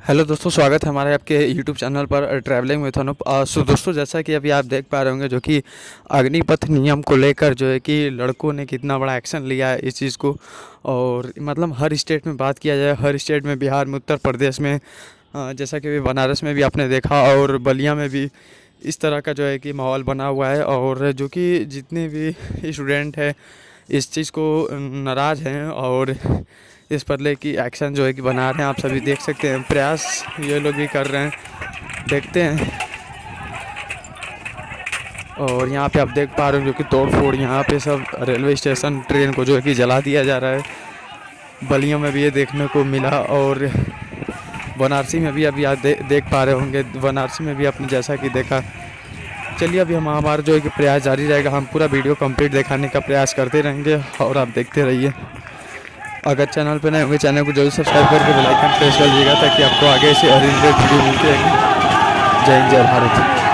Hello दोस्तों, स्वागत है हमारे आपके यूट्यूब चैनल पर ट्रैवलिंग विथ अनुप सो दोस्तों, जैसा कि अभी आप देख पा रहे होंगे, जो कि अग्निपथ नियम को लेकर जो है कि लड़कों ने कितना बड़ा एक्शन लिया है इस चीज़ को। और मतलब हर स्टेट में बात किया जाए, हर स्टेट में बिहार में, उत्तर प्रदेश में जैसा कि अभी बनारस में भी आपने देखा और बलिया में भी इस तरह का जो है कि माहौल बना हुआ है। और जो कि जितने भी स्टूडेंट हैं इस चीज़ को नाराज़ हैं और इस पर की एक्शन जो है कि बना रहे हैं आप सभी देख सकते हैं प्रयास ये लोग भी कर रहे हैं देखते हैं। और यहाँ पे आप देख पा रहे हो जो कि तोड़ फोड़ यहाँ पे सब रेलवे स्टेशन ट्रेन को जो है कि जला दिया जा रहा है। बलियों में भी ये देखने को मिला और बनारसी में भी अभी आप दे, देख पा रहे होंगे बनारसी में भी आपने जैसा कि देखा चलिए अभी हम हमारा जो है कि प्रयास जारी रहेगा, हम पूरा वीडियो कंप्लीट दिखाने का प्रयास करते रहेंगे और आप देखते रहिए। अगर चैनल पर नए होंगे, चैनल को ज़रूर सब्सक्राइब करके बेल आइकन प्रेस कर दीजिएगा ताकि आपको आगे से और इंटरेस्ट वीडियो मिलती रहेगी। जय हिंद, जय भारत।